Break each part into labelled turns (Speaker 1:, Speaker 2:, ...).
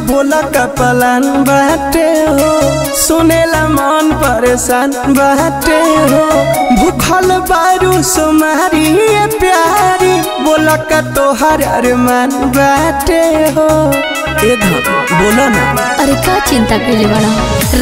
Speaker 1: बोला पलन बाटे हो। सुनेला मन परेशान बाटे हो। भूखल बारू सुमारी प्यारी। बोला का तोहर अरमान बाटे हो। बोला ना।
Speaker 2: अरे का चिंता कैले बड़ा?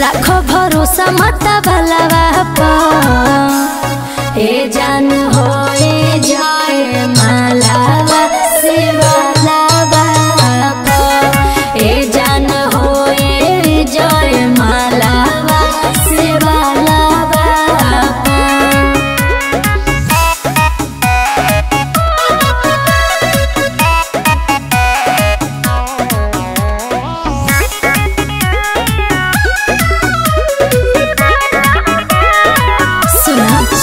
Speaker 2: राखो भरोसा मत भलावा पा ए जान हो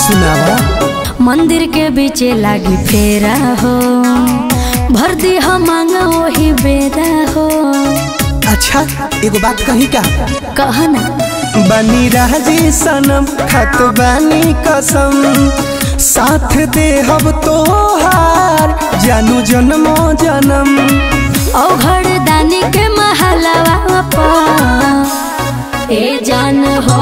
Speaker 1: सुनावा।
Speaker 2: मंदिर के बीचे लागी फेरा हो भर दी हम मांगा वही बेरा हो।
Speaker 1: अच्छा एगो बात कही का?
Speaker 2: कहना।
Speaker 1: बनी राज़ी सनम खत बानी कसम। साथ दे हब तोहार जानू जन्मो जन्म।
Speaker 2: औघड़ दानी के महलवा पा। ए जान हो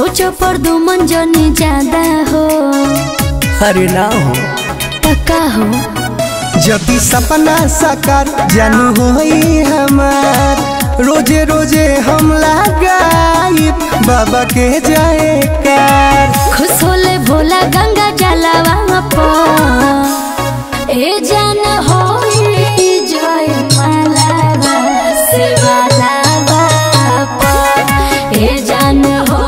Speaker 2: सोचो पर दो मन जाने ज़्यादा हो।
Speaker 1: अरे ना हो।
Speaker 2: पक्का हो।
Speaker 1: जब भी सपना साकार जानू हो हमार। रोज़े रोज़े हम लगाई बाबा के जाए कार।
Speaker 2: खुश होले भोला गंगा जलावा ए जान होई जान हो